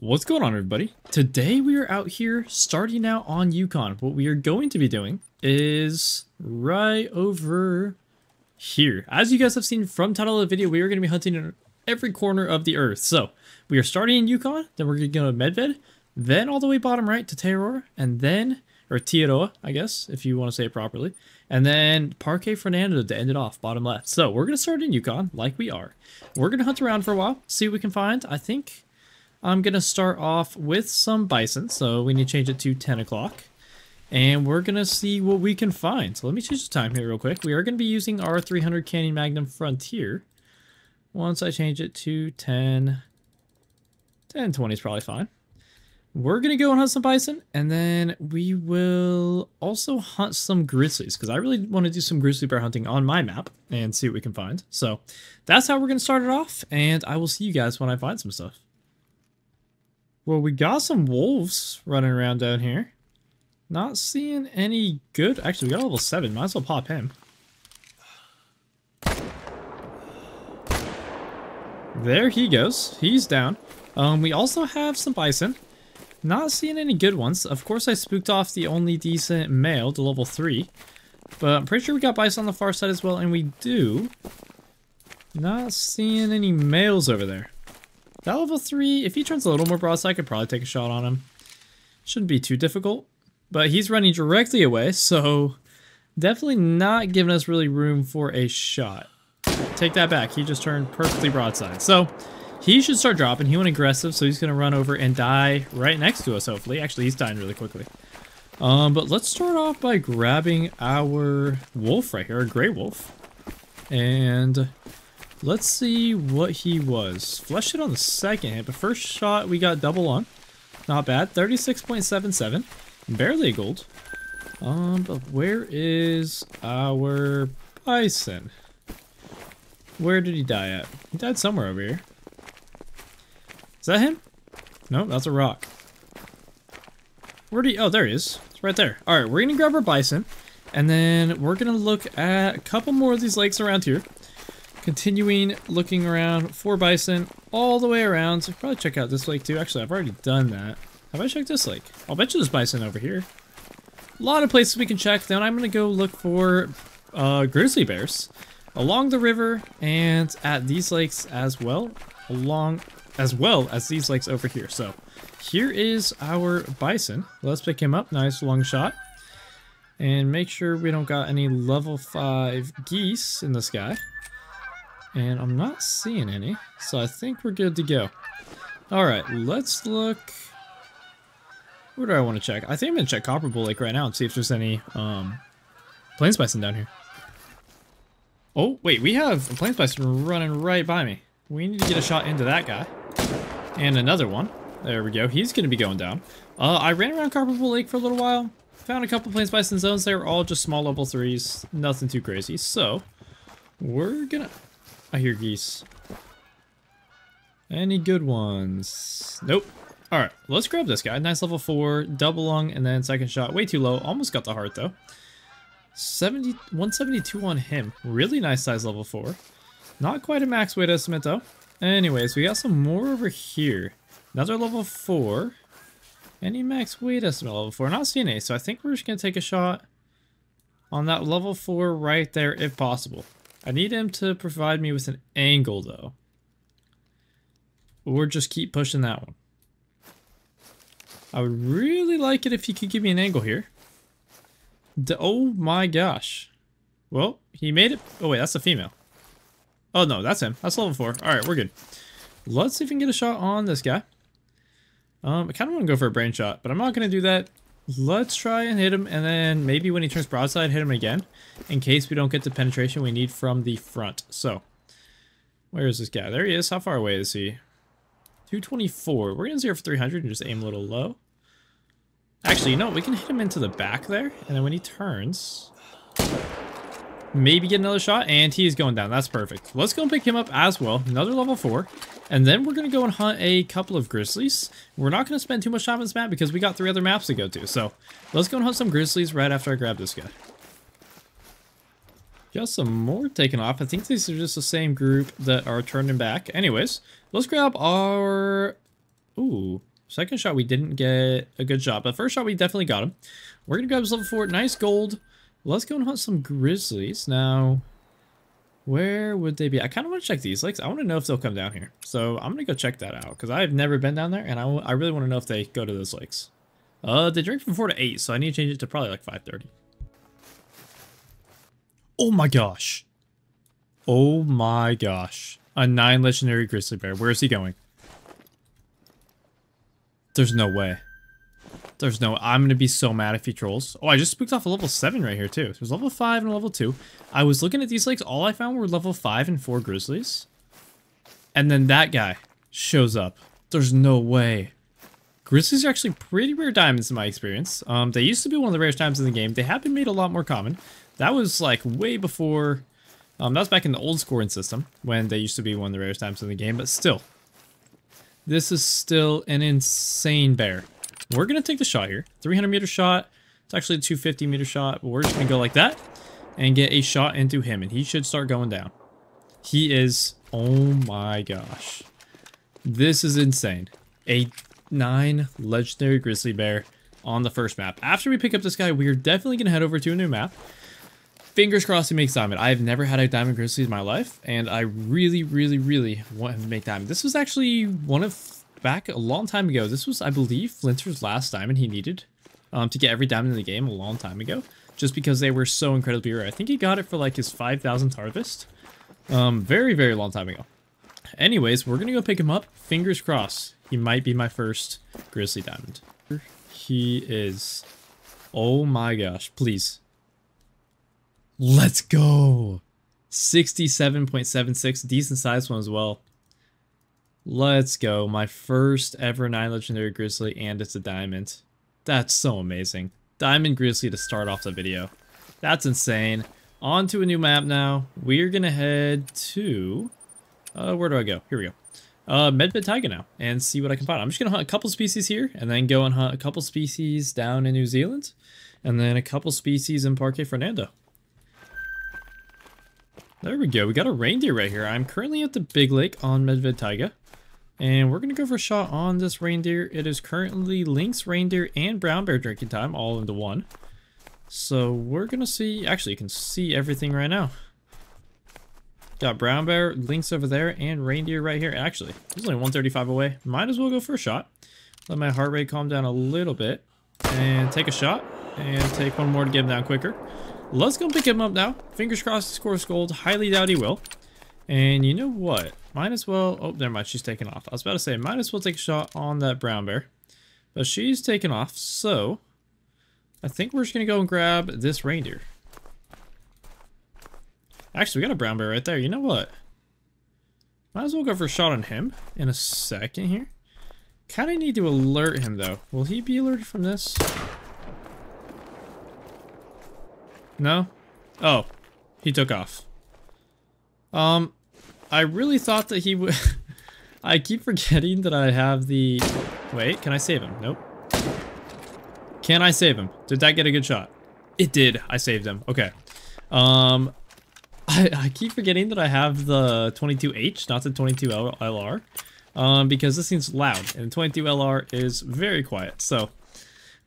What's going on everybody? Today we are out here starting out on Yukon. What we are going to be doing is right over here. As you guys have seen from title of the video, we are going to be hunting in every corner of the earth. So we are starting in Yukon, then we're going to go to Medved, then all the way bottom right to Teorora, and then, or Teodoa, I guess, if you want to say it properly, and then Parque Fernando to end it off, bottom left. So we're going to start in Yukon, like we are. We're going to hunt around for a while, see what we can find. I think I'm going to start off with some bison, so we need to change it to 10 o'clock. And we're going to see what we can find. So let me change the time here real quick. We are going to be using our 300 Canyon Magnum Frontier. Once I change it to 10, 10, 20 is probably fine. We're going to go and hunt some bison, and then we will also hunt some grizzlies, because I really want to do some grizzly bear hunting on my map and see what we can find. So that's how we're going to start it off, and I will see you guys when I find some stuff. Well, we got some wolves running around down here. Not seeing any good. Actually, we got a level 7. Might as well pop him. There he goes. He's down. Um, we also have some bison. Not seeing any good ones. Of course, I spooked off the only decent male to level 3. But I'm pretty sure we got bison on the far side as well, and we do. Not seeing any males over there. That level 3, if he turns a little more broadside, I could probably take a shot on him. Shouldn't be too difficult. But he's running directly away, so definitely not giving us really room for a shot. Take that back. He just turned perfectly broadside. So he should start dropping. He went aggressive, so he's going to run over and die right next to us, hopefully. Actually, he's dying really quickly. Um, but let's start off by grabbing our wolf right here, a gray wolf. And Let's see what he was. Flushed it on the second hit, but first shot we got double on. Not bad. 36.77. Barely a gold. Um, but where is our bison? Where did he die at? He died somewhere over here. Is that him? No, that's a rock. Where do you, oh, there he is. It's right there. All right, we're gonna grab our bison, and then we're gonna look at a couple more of these lakes around here. Continuing looking around for bison all the way around. So probably check out this lake too. Actually, I've already done that. Have I checked this lake? I'll bet you there's bison over here. A lot of places we can check. Then I'm going to go look for uh, grizzly bears along the river and at these lakes as well. Along as well as these lakes over here. So here is our bison. Let's pick him up. Nice long shot. And make sure we don't got any level 5 geese in the sky. And I'm not seeing any, so I think we're good to go. Alright, let's look... Where do I want to check? I think I'm going to check Copper Bull Lake right now and see if there's any um, Plains down here. Oh, wait, we have a Plains running right by me. We need to get a shot into that guy. And another one. There we go. He's going to be going down. Uh, I ran around Copper Bull Lake for a little while. Found a couple Plains zones. They were all just small level 3s. Nothing too crazy. So, we're going to... I hear geese. Any good ones? Nope. Alright, let's grab this guy. Nice level 4, double lung, and then second shot. Way too low. Almost got the heart, though. 70, 172 on him. Really nice size level 4. Not quite a max weight estimate, though. Anyways, we got some more over here. Another level 4. Any max weight estimate level 4? Not seeing any, so I think we're just to take a shot on that level 4 right there if possible. I need him to provide me with an angle, though. Or just keep pushing that one. I would really like it if he could give me an angle here. D oh my gosh. Well, he made it. Oh wait, that's a female. Oh no, that's him. That's level 4. Alright, we're good. Let's see if we can get a shot on this guy. Um, I kind of want to go for a brain shot, but I'm not going to do that Let's try and hit him, and then maybe when he turns broadside, hit him again, in case we don't get the penetration we need from the front. So, where is this guy? There he is. How far away is he? 224. We're going to zero for 300 and just aim a little low. Actually, you know, we can hit him into the back there, and then when he turns, maybe get another shot, and he is going down. That's perfect. Let's go and pick him up as well. Another level 4. And then we're going to go and hunt a couple of grizzlies. We're not going to spend too much time on this map because we got three other maps to go to. So let's go and hunt some grizzlies right after I grab this guy. Got some more taken off. I think these are just the same group that are turning back. Anyways, let's grab our... Ooh, second shot we didn't get a good shot, but first shot we definitely got him. We're gonna grab his level four, nice gold. Let's go and hunt some grizzlies. Now, where would they be? I kind of want to check these lakes. I want to know if they'll come down here. So I'm gonna go check that out because I've never been down there, and I, I really want to know if they go to those lakes. Uh, they drink from 4 to 8, so I need to change it to probably like 5.30. Oh my gosh. Oh my gosh. A 9 legendary grizzly bear. Where is he going? There's no way. There's no... I'm going to be so mad if he trolls. Oh, I just spooked off a level 7 right here, too. There's level 5 and level 2. I was looking at these lakes. All I found were level 5 and 4 grizzlies. And then that guy shows up. There's no way. Grizzlies are actually pretty rare diamonds in my experience. Um, they used to be one of the rarest diamonds in the game. They have been made a lot more common. That was like way before... Um, that was back in the old scoring system when they used to be one of the rarest diamonds in the game, but still. This is still an insane bear. We're going to take the shot here. 300 meter shot. It's actually a 250 meter shot, but we're just going to go like that and get a shot into him, and he should start going down. He is... Oh my gosh. This is insane. A 9 legendary grizzly bear on the first map. After we pick up this guy, we are definitely going to head over to a new map. Fingers crossed he makes diamond. I've never had a diamond grizzly in my life, and I really, really, really want him to make diamond. This was actually one of, back a long time ago, this was, I believe, Flinter's last diamond he needed um, to get every diamond in the game a long time ago, just because they were so incredibly rare. I think he got it for like his 5,000th harvest. Um, very, very long time ago. Anyways, we're gonna go pick him up. Fingers crossed. He might be my first Grizzly Diamond. He is. Oh my gosh, please. Let's go! 67.76, decent sized one as well. Let's go, my first ever 9 Legendary Grizzly, and it's a diamond. That's so amazing. Diamond Grizzly to start off the video. That's insane. On to a new map now. We're gonna head to... Uh, where do I go? Here we go uh, Medved Taiga now and see what I can find. I'm just going to hunt a couple species here and then go and hunt a couple species down in New Zealand and then a couple species in Parque Fernando. There we go. We got a reindeer right here. I'm currently at the Big Lake on Medved Taiga. And we're going to go for a shot on this reindeer. It is currently lynx, reindeer, and brown bear drinking time all into one. So we're going to see... Actually, you can see everything right now. Got brown bear, lynx over there, and reindeer right here. Actually, he's only 135 away. Might as well go for a shot. Let my heart rate calm down a little bit. And take a shot. And take one more to get him down quicker. Let's go pick him up now. Fingers crossed he scores gold. Highly doubt he will. And you know what? Might as well... Oh, never mind. She's taking off. I was about to say, might as well take a shot on that brown bear. But she's taking off, so... I think we're just going to go and grab this reindeer. Actually, we got a brown bear right there. You know what? Might as well go for a shot on him in a second here. Kind of need to alert him, though. Will he be alerted from this? No? Oh, he took off. Um, I really thought that he would... I keep forgetting that I have the... Wait, can I save him? Nope. Can I save him? Did that get a good shot? It did. I saved him. Okay. Um, I, I keep forgetting that I have the 22H, not the 22LR, um, because this thing's loud, and 22LR is very quiet. So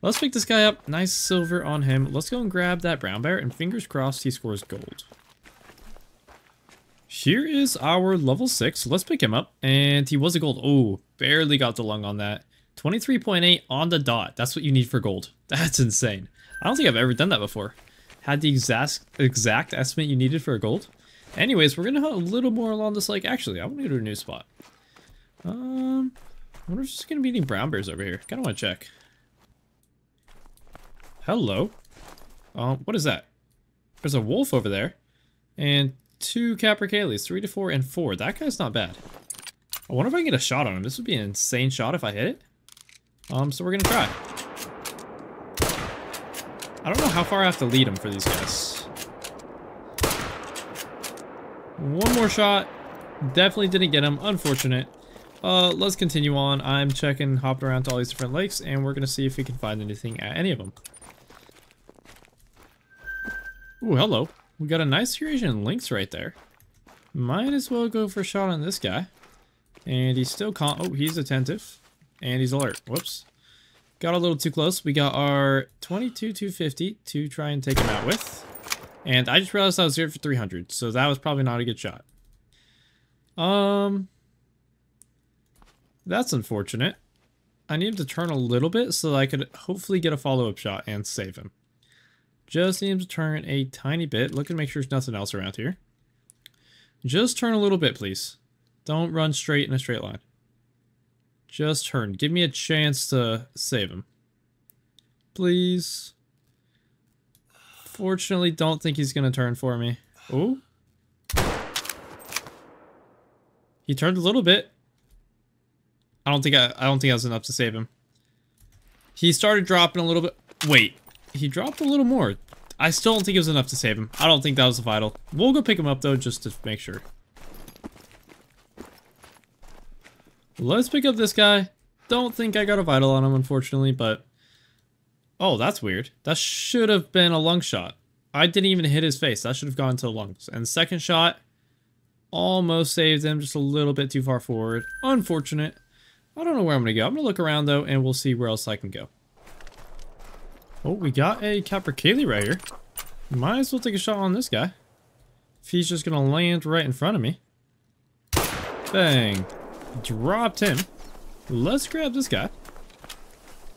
let's pick this guy up. Nice silver on him. Let's go and grab that brown bear, and fingers crossed he scores gold. Here is our level 6. Let's pick him up. And he was a gold. Oh, barely got the lung on that. 23.8 on the dot. That's what you need for gold. That's insane. I don't think I've ever done that before had the exact exact estimate you needed for a gold. Anyways, we're gonna hunt a little more along this lake. Actually, I want to go to a new spot. Um, I wonder if there's gonna be any brown bears over here. Kind of want to check. Hello. Um, what is that? There's a wolf over there, and two capercaillies, three to four and four. That guy's not bad. I wonder if I can get a shot on him. This would be an insane shot if I hit it. Um, so we're gonna try. I don't know how far I have to lead him for these guys. One more shot. Definitely didn't get him. Unfortunate. Uh, let's continue on. I'm checking, hopping around to all these different lakes, and we're to see if we can find anything at any of them. Ooh, hello. We got a nice Eurasian lynx right there. Might as well go for a shot on this guy. And he's still calm. Oh, he's attentive. And he's alert. Whoops. Got a little too close. We got our 22 250 to try and take him out with. And I just realized I was here for 300, so that was probably not a good shot. Um, That's unfortunate. I need him to turn a little bit so that I could hopefully get a follow-up shot and save him. Just him to turn a tiny bit. Look and make sure there's nothing else around here. Just turn a little bit, please. Don't run straight in a straight line. Just turn. Give me a chance to save him. Please. Fortunately, don't think he's going to turn for me. Oh. He turned a little bit. I don't think I, I don't think I was enough to save him. He started dropping a little bit. Wait, he dropped a little more. I still don't think it was enough to save him. I don't think that was a vital. We'll go pick him up though, just to make sure. Let's pick up this guy. Don't think I got a vital on him, unfortunately, but... Oh, that's weird. That should have been a lung shot. I didn't even hit his face. That should have gone to the lungs. And second shot, almost saved him, just a little bit too far forward. Unfortunate. I don't know where I'm going to go. I'm going to look around, though, and we'll see where else I can go. Oh, we got a Capercaillie right here. Might as well take a shot on this guy. If he's just to land right in front of me. Bang. Dropped him. Let's grab this guy.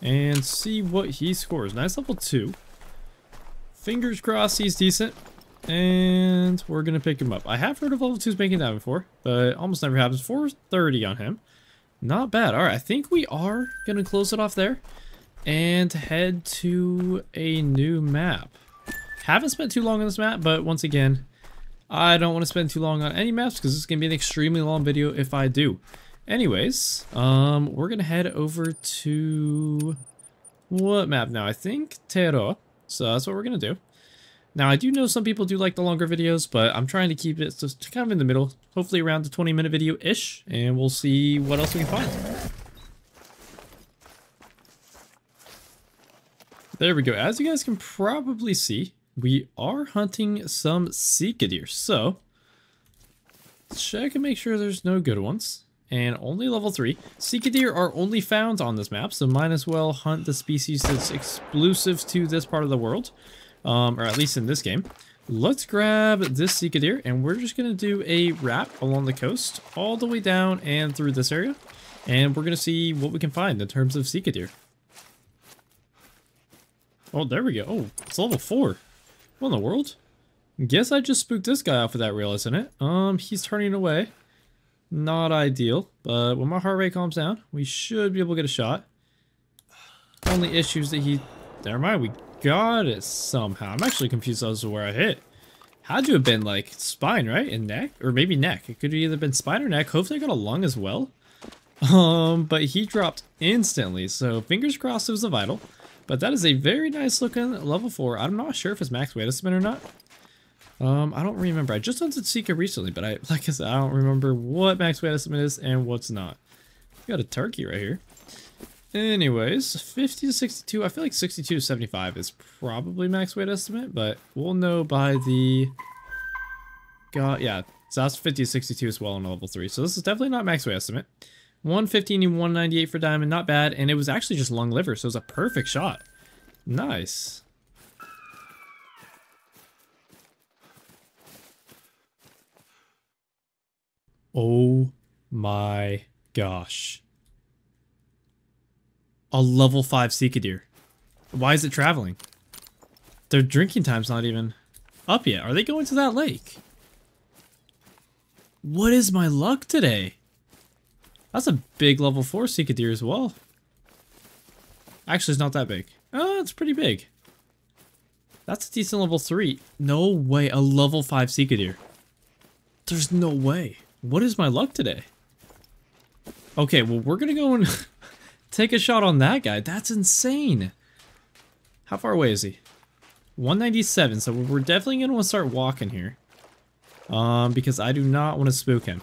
And see what he scores. Nice level 2. Fingers crossed he's decent. And we're going to pick him up. I have heard of level 2s making that before, but almost never happens. 430 on him. Not bad. All right, I think we are going to close it off there and head to a new map. Haven't spent too long on this map, but once again, I don't want to spend too long on any maps because this is going to be an extremely long video if I do. Anyways, um, we're going to head over to what map now? I think Teroa. So that's what we're going to do. Now, I do know some people do like the longer videos, but I'm trying to keep it just kind of in the middle, hopefully around the 20 minute video-ish, and we'll see what else we can find. There we go. As you guys can probably see, we are hunting some Sika deer. So, check and make sure there's no good ones. And only level 3. Sika deer are only found on this map, so might as well hunt the species that's exclusive to this part of the world um, or at least in this game. Let's grab this Sika deer, and we're just going to do a wrap along the coast, all the way down and through this area. And we're going to see what we can find in terms of Sika deer. Oh, there we go. Oh, it's level 4. What in the world? Guess I just spooked this guy off with that rail, isn't it? Um, he's turning away. Not ideal, but when my heart rate calms down, we should be able to get a shot. Only issues that he... Never mind, we got it somehow. I'm actually confused as to where I hit. Had to have been like spine, right? And neck? Or maybe neck. It could have either been spine or neck. Hopefully I got a lung as well. Um, but he dropped instantly. So fingers crossed it was a vital. But that is a very nice looking level 4. I'm not sure if it's max weight estimate or not. Um, I don't remember. I just hunted Sika recently, but I, like I said, I don't remember what max weight estimate is and what's not. We got a turkey right here. Anyways, 50 to 62. I feel like 62 to 75 is probably max weight estimate, but we'll know by the... God, yeah, so that's 50 to 62 as well on level 3. So this is definitely not max weight estimate. 115 and 198 for diamond, not bad. And it was actually just lung liver, so it was a perfect shot. Nice. Oh my gosh a level 5 Sika deer. Why is it traveling? Their drinking time's not even up yet. Are they going to that lake? What is my luck today? That's a big level 4 Sika deer as well. Actually, it's not that big. Oh, it's pretty big. That's a decent level 3. No way, a level 5 Sika deer. There's no way. What is my luck today? Okay, well, we're gonna go and Take a shot on that guy. That's insane. How far away is he? 197, so we're definitely going to want to start walking here. Um, because I do not want to spook him.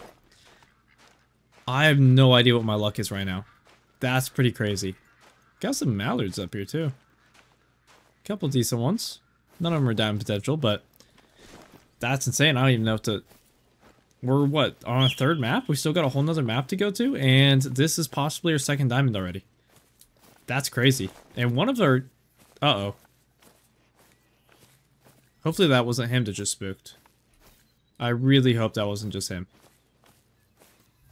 I have no idea what my luck is right now. That's pretty crazy. Got some mallards up here too. Couple decent ones. None of them are diamond potential, but that's insane. I don't even know if to we're what, on a third map? We still got a whole nother map to go to, and this is possibly our second diamond already. That's crazy. And one of our... Uh-oh. Hopefully that wasn't him that just spooked. I really hope that wasn't just him.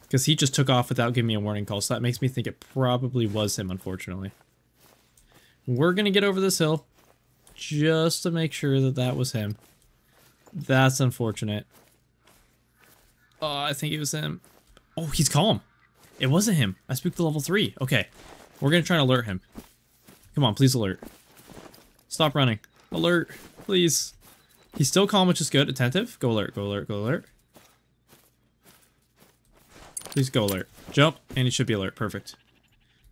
Because he just took off without giving me a warning call, so that makes me think it probably was him, unfortunately. We're going to get over this hill just to make sure that that was him. That's unfortunate. Oh, I think it was him. Oh, he's calm. It wasn't him. I spooked the level 3. Okay. We're going to try and alert him. Come on, please alert. Stop running. Alert, please. He's still calm, which is good. Attentive. Go alert, go alert, go alert. Please go alert. Jump, and he should be alert. Perfect.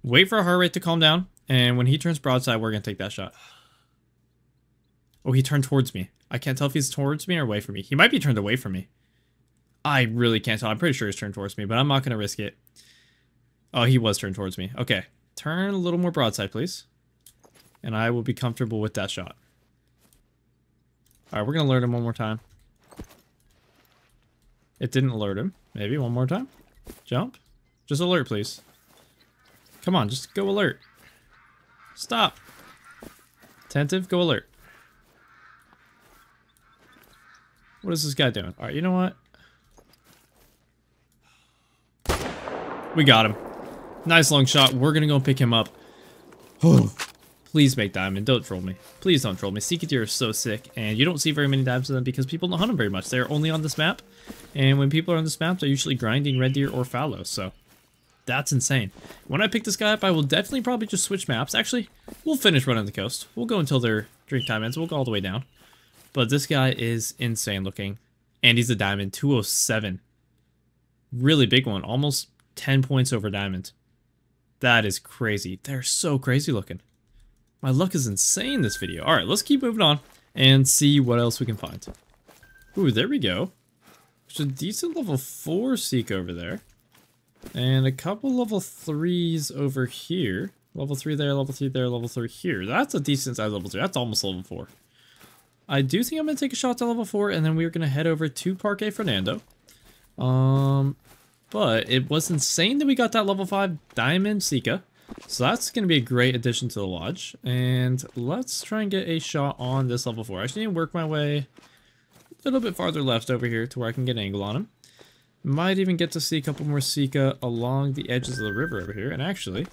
Wait for our heart rate to calm down, and when he turns broadside, we're going to take that shot. Oh, he turned towards me. I can't tell if he's towards me or away from me. He might be turned away from me. I really can't tell. I'm pretty sure he's turned towards me, but I'm not going to risk it. Oh, he was turned towards me. Okay. Turn a little more broadside, please. And I will be comfortable with that shot. Alright, we're going to alert him one more time. It didn't alert him. Maybe one more time. Jump. Just alert, please. Come on, just go alert. Stop. Attentive, go alert. What is this guy doing? Alright, you know what? We got him. Nice long shot. We're gonna go pick him up. Please make diamond. Don't troll me. Please don't troll me. Deer are so sick, and you don't see very many diamonds of them because people don't hunt them very much. They're only on this map, and when people are on this map, they're usually grinding red deer or fallow, so that's insane. When I pick this guy up, I will definitely probably just switch maps. Actually, we'll finish running the coast. We'll go until their drink time ends. We'll go all the way down. But this guy is insane looking, and he's a diamond 207. Really big one, almost 10 points over diamond. That is crazy. They're so crazy looking. My luck is insane this video. All right, let's keep moving on and see what else we can find. Ooh, there we go. There's a decent level 4 Seek over there. And a couple level 3s over here. Level 3 there, level 3 there, level 3 here. That's a decent size level 3. That's almost level 4. I do think I'm going to take a shot to level 4, and then we're going to head over to Parque Fernando. Um, but it was insane that we got that level 5 Diamond Sika. So that's going to be a great addition to the lodge. And let's try and get a shot on this level 4. I just need to work my way a little bit farther left over here to where I can get an angle on him. Might even get to see a couple more Sika along the edges of the river over here. And actually,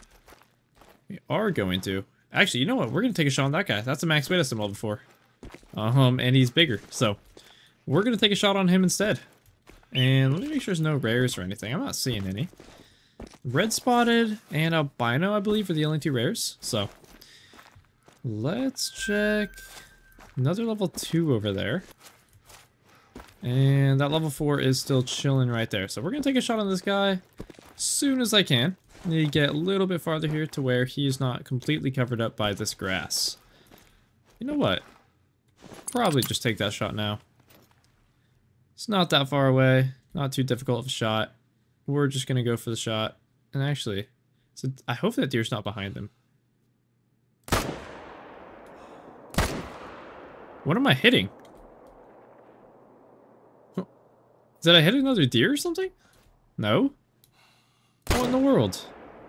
we are going to. Actually, you know what? We're going to take a shot on that guy. That's a max beta level 4. Um, and he's bigger. So we're going to take a shot on him instead. And let me make sure there's no rares or anything. I'm not seeing any. Red spotted and albino, I believe, are the only two rares. So let's check another level two over there. And that level four is still chilling right there. So we're gonna take a shot on this guy as soon as I can. Need to get a little bit farther here to where he's not completely covered up by this grass. You know what? Probably just take that shot now. It's not that far away. Not too difficult of a shot. We're just to go for the shot. And actually, so I hope that deer's not behind them. What am I hitting? Did I hit another deer or something? No? What in the world?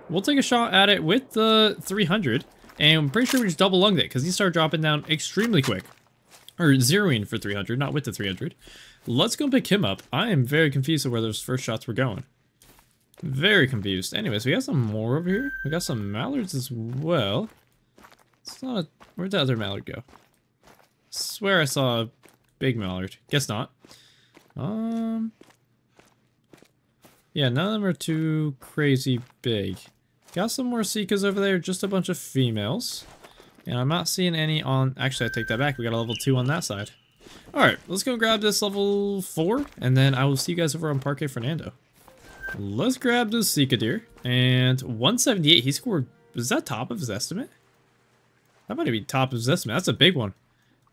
We'll take a shot at it with the 300. And I'm pretty sure we just double lunged it because he started dropping down extremely quick. Or zeroing for 300, not with the 300. Let's go pick him up. I am very confused of where those first shots were going. Very confused. Anyways, we got some more over here. We got some mallards as well. It's not a... Where'd the other mallard go? swear I saw a big mallard. Guess not. Um... Yeah, none of them are too crazy big. Got some more Sikas over there, just a bunch of females. And I'm not seeing any on... Actually, I take that back. We got a level 2 on that side. Alright, let's go grab this level 4, and then I will see you guys over on Parque Fernando. Let's grab this Sika deer. And 178, he scored... Is that top of his estimate? That might be top of his estimate. That's a big one.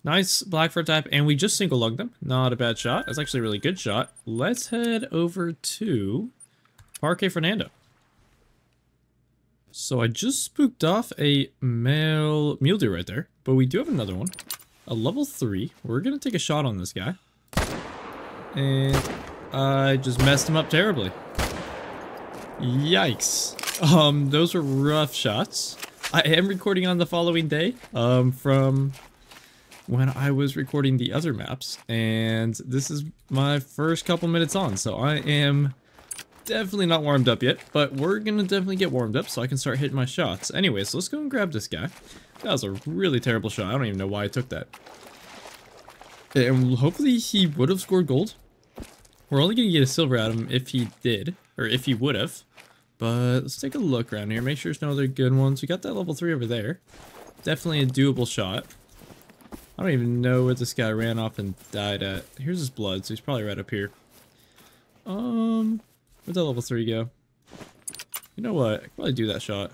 Nice Blackfur type, and we just single lugged them. Not a bad shot. That's actually a really good shot. Let's head over to Parque Fernando. So I just spooked off a male mule deer right there, but we do have another one. A level 3. We're going to take a shot on this guy. And I just messed him up terribly. Yikes. Um, those were rough shots. I am recording on the following day, um, from when I was recording the other maps, and this is my first couple minutes on, so I am definitely not warmed up yet, but we're gonna definitely get warmed up so I can start hitting my shots. Anyways, let's go and grab this guy. That was a really terrible shot. I don't even know why I took that. And hopefully he would have scored gold. We're only gonna get a silver out of him if he did, or if he would have. But let's take a look around here, make sure there's no other good ones. We got that level 3 over there. Definitely a doable shot. I don't even know where this guy ran off and died at. Here's his blood, so he's probably right up here. Um, Where'd that level 3 go? You know what? I could probably do that shot.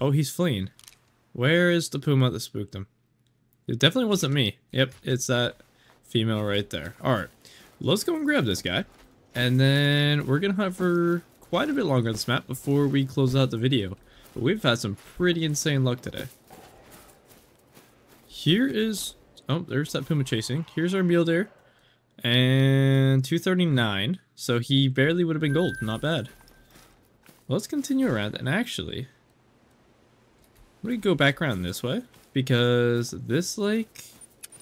Oh, he's fleeing. Where is the puma that spooked him? It definitely wasn't me. Yep, it's that female right there. Alright, let's go and grab this guy. And then we're going to hunt for quite a bit longer on this map before we close out the video. But we've had some pretty insane luck today. Here is... Oh, there's that puma chasing. Here's our mule deer. And 239. So he barely would have been gold. Not bad. Let's continue around. And actually, me go back around this way. Because this lake,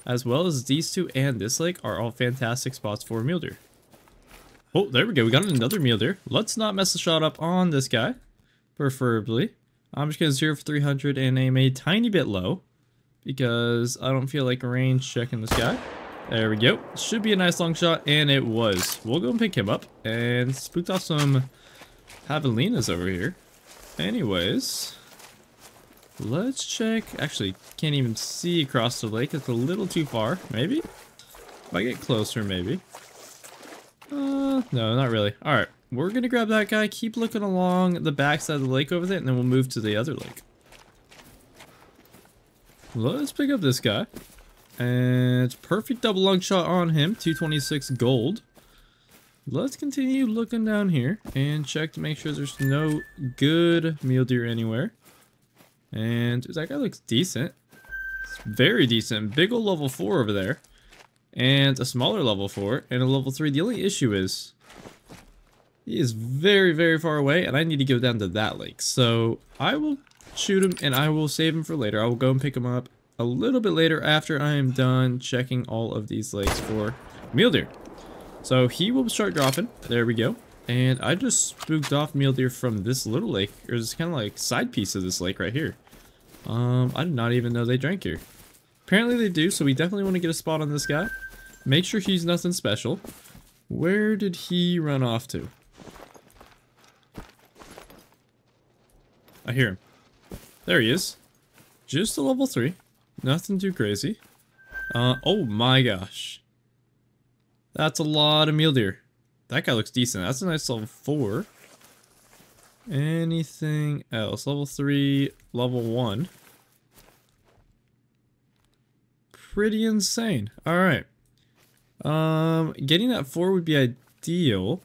as well as these two and this lake, are all fantastic spots for mule deer. Oh, there we go. We got another meal there. Let's not mess the shot up on this guy. Preferably. I'm just going to zero for 300 and aim a tiny bit low. Because I don't feel like range checking this guy. There we go. Should be a nice long shot, and it was. We'll go and pick him up, and spooked off some javelinas over here. Anyways, let's check. Actually, can't even see across the lake. It's a little too far. Maybe? If I get closer, maybe. Uh, no, not really. Alright, we're gonna grab that guy, keep looking along the backside of the lake over there, and then we'll move to the other lake. Let's pick up this guy. And perfect double lung shot on him, 226 gold. Let's continue looking down here and check to make sure there's no good mule deer anywhere. And that guy looks decent. It's very decent. Big ol' level 4 over there. And a smaller level 4 and a level 3. The only issue is he is very, very far away and I need to go down to that lake. So I will shoot him and I will save him for later. I will go and pick him up a little bit later after I am done checking all of these lakes for mule deer. So he will start dropping. There we go. And I just spooked off mule deer from this little lake. Or this kind of like side piece of this lake right here. Um, I did not even know they drank here. Apparently they do, so we definitely want to get a spot on this guy. Make sure he's nothing special. Where did he run off to? I hear him. There he is. Just a level 3. Nothing too crazy. Uh, oh my gosh. That's a lot of mule deer. That guy looks decent. That's a nice level 4. Anything else? Level 3, level 1. Pretty insane. Alright. Um, getting that 4 would be ideal.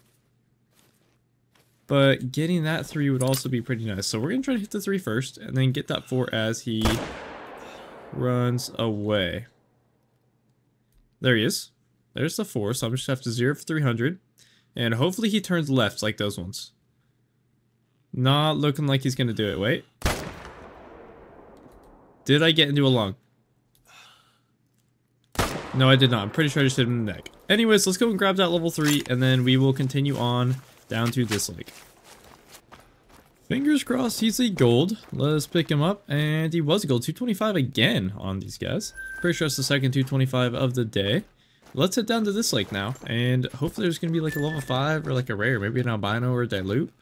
But getting that 3 would also be pretty nice. So we're going to try to hit the three first and then get that 4 as he runs away. There he is. There's the 4, so I'm just have to 0 for 300. And hopefully he turns left like those ones. Not looking like he's going to do it. Wait. Did I get into a lung? No, I did not. I'm pretty sure I just hit him in the neck. Anyways, let's go and grab that level 3, and then we will continue on down to this lake. Fingers crossed he's a gold. Let's pick him up. And he was a gold. 225 again on these guys. Pretty sure it's the second 225 of the day. Let's head down to this lake now. And hopefully there's going to be like a level 5 or like a rare. Maybe an albino or a dilute.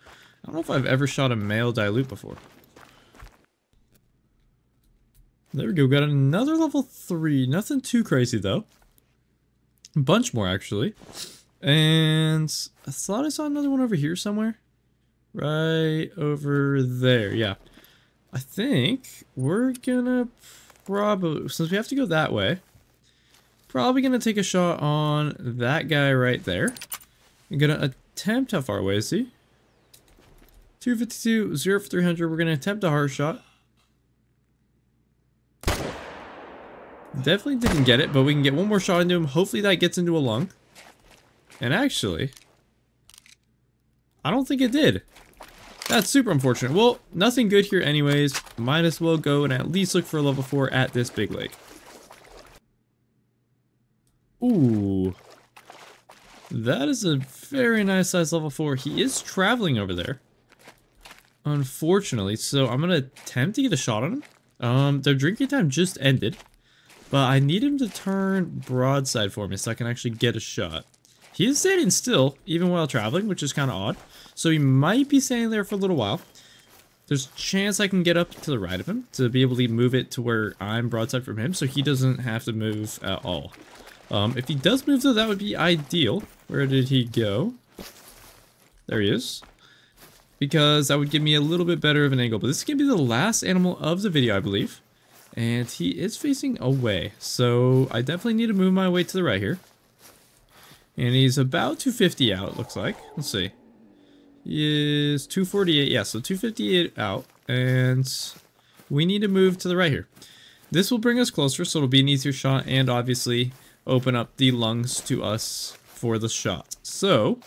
I don't know if I've ever shot a male dilute before. There we go. Got another level 3. Nothing too crazy though. A bunch more actually. And I thought I saw another one over here somewhere. Right over there, yeah. I think we're gonna probably, since we have to go that way, probably gonna take a shot on that guy right there. I'm gonna attempt, how far away is he? 252, 0 for 300, we're gonna attempt a hard shot. Definitely didn't get it, but we can get one more shot into him. Hopefully that gets into a lung. And actually, I don't think it did. That's super unfortunate. Well, nothing good here anyways. Might as well go and at least look for a level 4 at this big lake. Ooh. That is a very nice size level 4. He is traveling over there. Unfortunately, so I'm going to attempt to get a shot on him. Um, their drinking time just ended. But I need him to turn broadside for me so I can actually get a shot. He is standing still, even while traveling, which is kind of odd. So he might be standing there for a little while. There's a chance I can get up to the right of him to be able to move it to where I'm broadside from him so he doesn't have to move at all. Um, if he does move though, that would be ideal. Where did he go? There he is. Because that would give me a little bit better of an angle. But this is going to be the last animal of the video, I believe. And he is facing away. So I definitely need to move my way to the right here. And he's about 250 out, looks like. Let's see. He is 248. Yeah, so 258 out. And we need to move to the right here. This will bring us closer, so it'll be an easier shot. And obviously open up the lungs to us for the shot. So,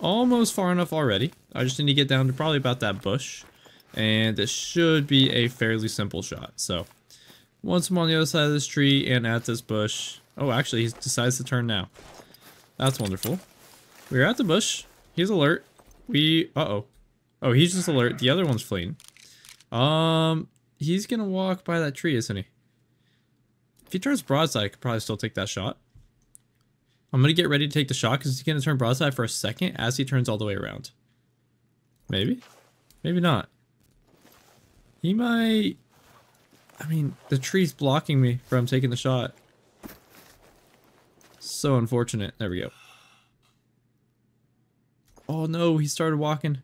almost far enough already. I just need to get down to probably about that bush. And it should be a fairly simple shot. So, once I'm on the other side of this tree and at this bush. Oh, actually, he decides to turn now. That's wonderful. We're at the bush. He's alert. We... Uh-oh. Oh, he's just alert. The other one's fleeing. Um, he's gonna walk by that tree, isn't he? If he turns broadside, I could probably still take that shot. I'm gonna get ready to take the shot because he's gonna turn broadside for a second as he turns all the way around. Maybe? Maybe not. He might... I mean, the tree's blocking me from taking the shot. So unfortunate. There we go. Oh no, he started walking.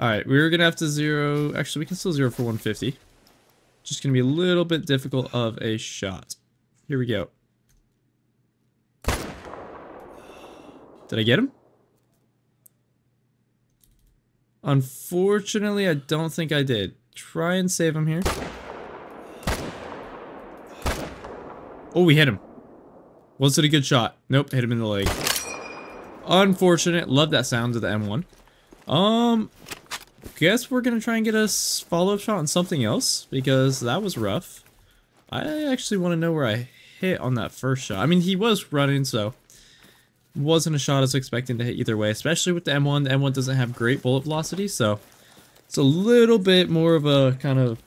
Alright, we are going to have to zero... Actually, we can still zero for 150. Just going to be a little bit difficult of a shot. Here we go. Did I get him? Unfortunately, I don't think I did. Try and save him here. Oh, we hit him. Was it a good shot? Nope, hit him in the leg. Unfortunate. Love that sound of the M1. Um, guess we're gonna try and get a follow-up shot on something else, because that was rough. I actually want to know where I hit on that first shot. I mean, he was running, so wasn't a shot I was expecting to hit either way, especially with the M1. The M1 doesn't have great bullet velocity, so it's a little bit more of a kind of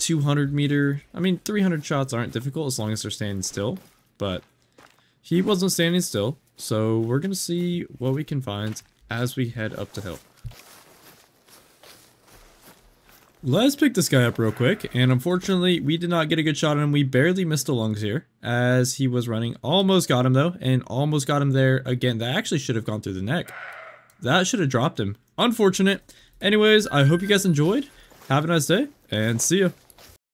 200 meter. I mean, 300 shots aren't difficult as long as they're standing still, but he wasn't standing still, so we're going to see what we can find as we head up the hill. Let's pick this guy up real quick, and unfortunately, we did not get a good shot on him. We barely missed the lungs here, as he was running. Almost got him, though, and almost got him there again. That actually should have gone through the neck. That should have dropped him. Unfortunate. Anyways, I hope you guys enjoyed. Have a nice day, and see ya.